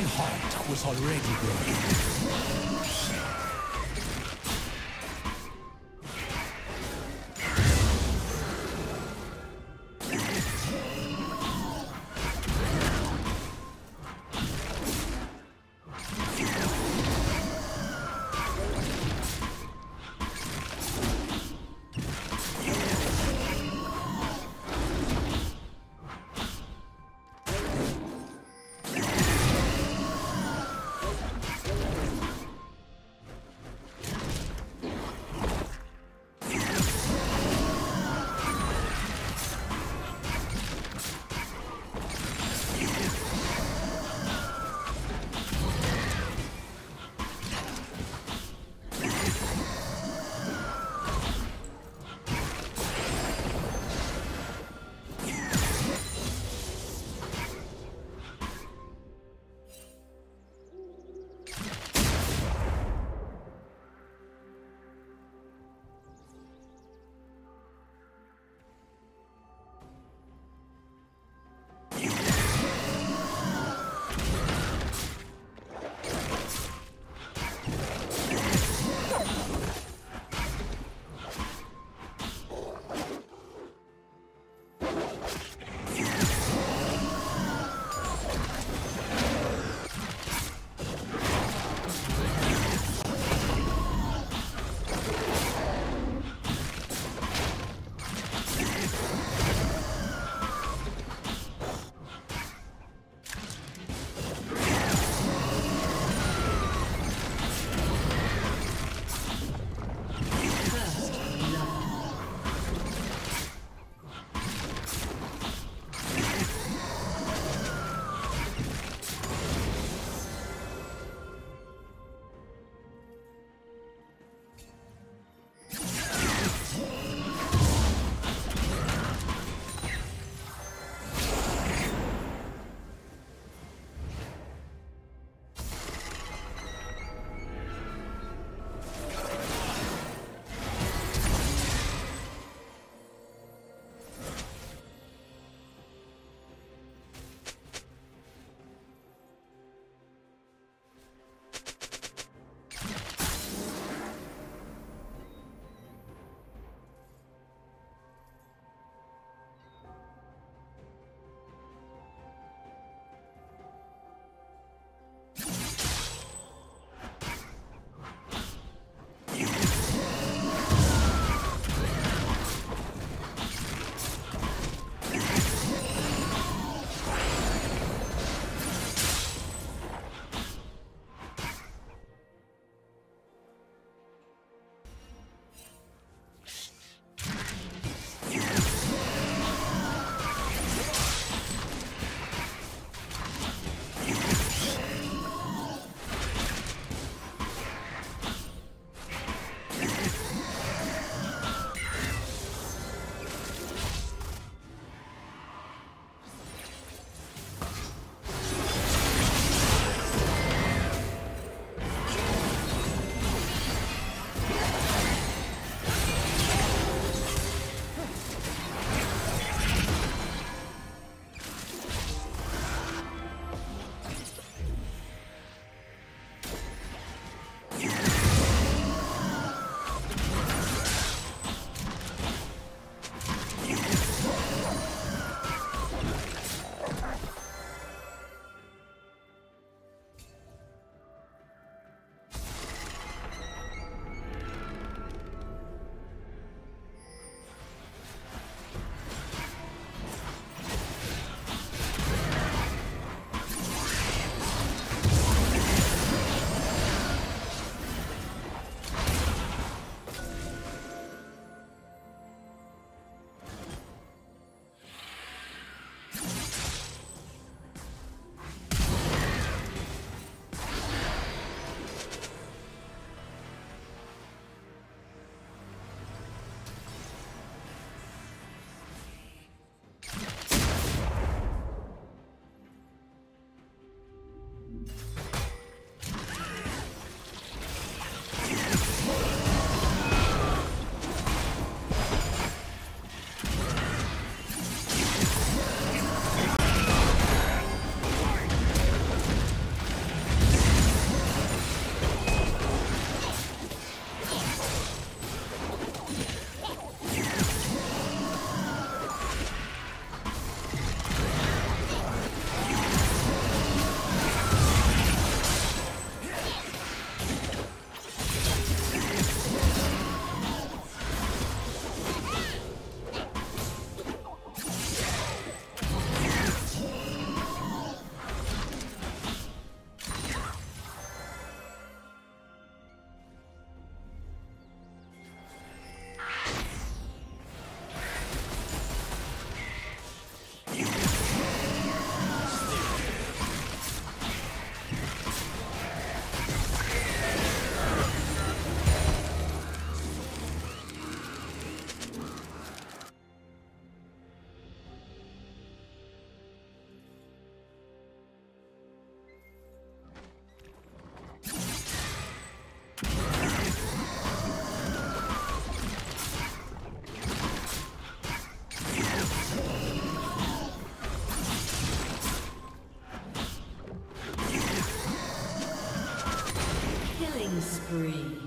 My heart was already broken. Spree.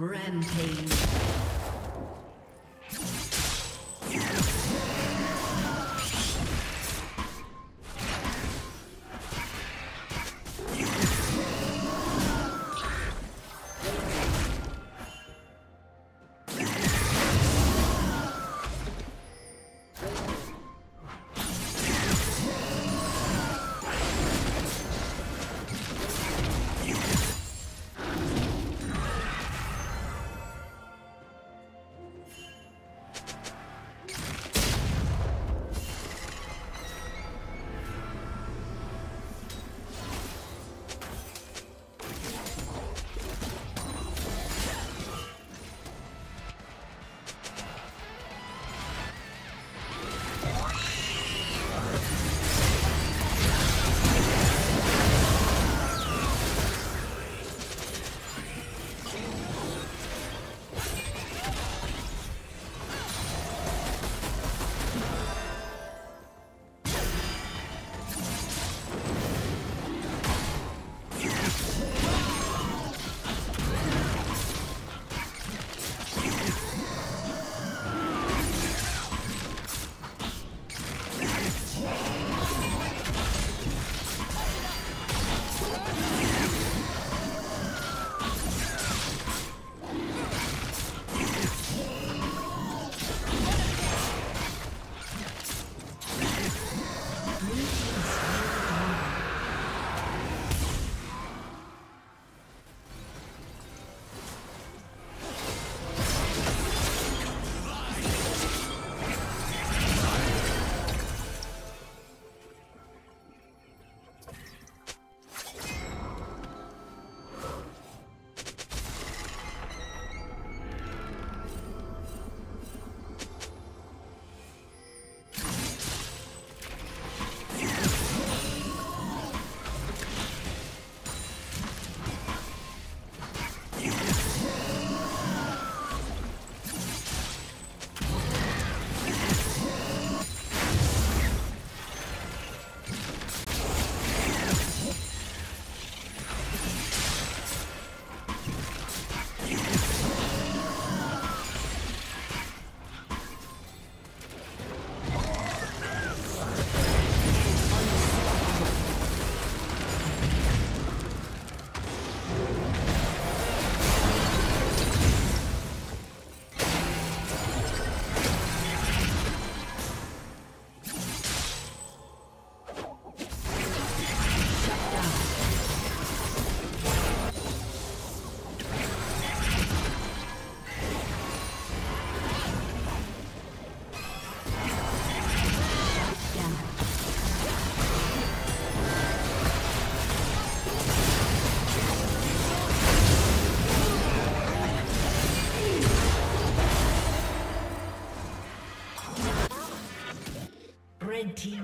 Rampage.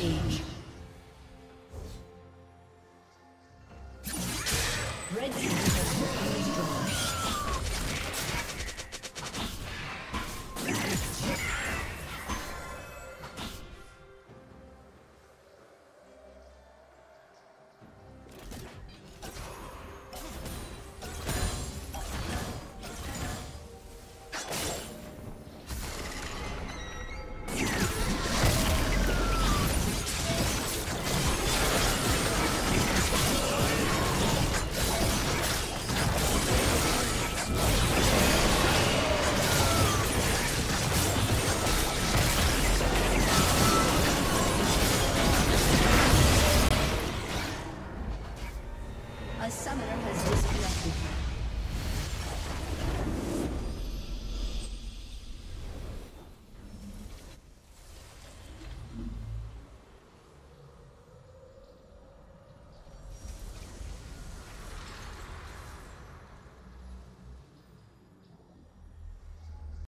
Rampage.